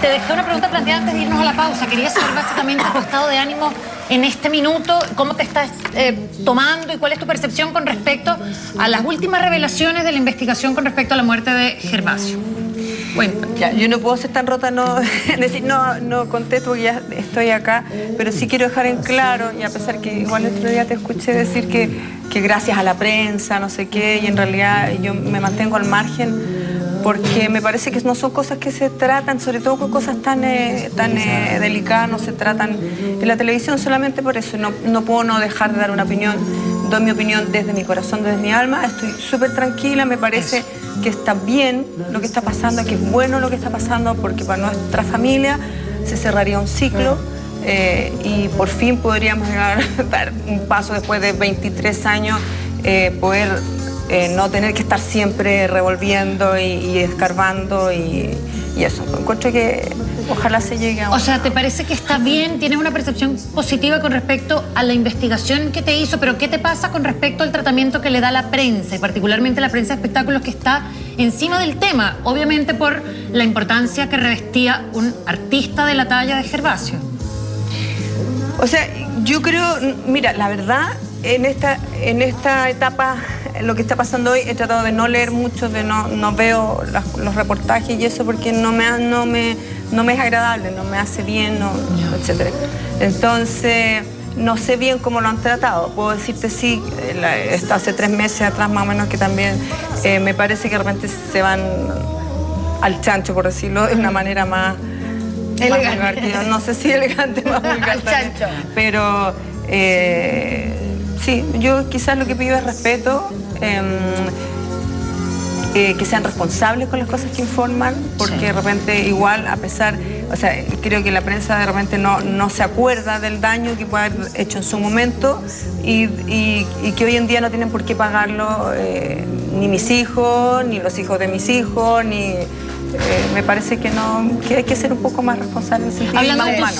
Te dejé una pregunta planteada antes de irnos a la pausa. Quería saber básicamente tu estado de ánimo en este minuto, cómo te estás eh, tomando y cuál es tu percepción con respecto a las últimas revelaciones de la investigación con respecto a la muerte de Gervasio. Bueno, ya, yo no puedo ser tan rota, no, decir, no, no contesto porque ya estoy acá, pero sí quiero dejar en claro, y a pesar que igual el otro día te escuché decir que, que gracias a la prensa, no sé qué, y en realidad yo me mantengo al margen porque me parece que no son cosas que se tratan, sobre todo con cosas tan, eh, tan eh, delicadas, no se tratan en la televisión solamente por eso. No, no puedo no dejar de dar una opinión, doy mi opinión desde mi corazón, desde mi alma. Estoy súper tranquila, me parece que está bien lo que está pasando, que es bueno lo que está pasando, porque para nuestra familia se cerraría un ciclo. Eh, y por fin podríamos llegar a dar un paso después de 23 años, poder eh, no tener que estar siempre revolviendo y, escarbando y, eso. Encuentro que ojalá se llegue a... O sea, ¿te parece que está bien? ¿Tienes una percepción positiva con respecto a la investigación que te hizo? Pero ¿qué te pasa con respecto al tratamiento que le da la prensa y particularmente la prensa de espectáculos que está encima del tema? Obviamente por la importancia que revestía un artista de la talla de Gervasio. O sea, yo creo, mira, la verdad, en esta, en esta etapa lo que está pasando hoy he tratado de no leer mucho, de no, no veo los reportajes y eso porque no me, no, me, no me es agradable, no me hace bien, no, etc. Entonces, no sé bien cómo lo han tratado. Puedo decirte sí, hace tres meses atrás más o menos que también eh, me parece que de repente se van al chancho, por decirlo de una manera más... Elegante. no sé si elegante, más vulgar al chancho. Pero... Eh, sí, yo quizás lo que pido es respeto, Em, eh, que sean responsables con las cosas que informan, porque de repente igual, a pesar, o sea, creo que la prensa de repente no, no se acuerda del daño que puede haber hecho en su momento y, que hoy en día no tienen por qué pagarlo eh, ni mis hijos, ni los hijos de mis hijos, ni... Eh, me parece que no que hay que ser un poco más responsable en el sentido más humano.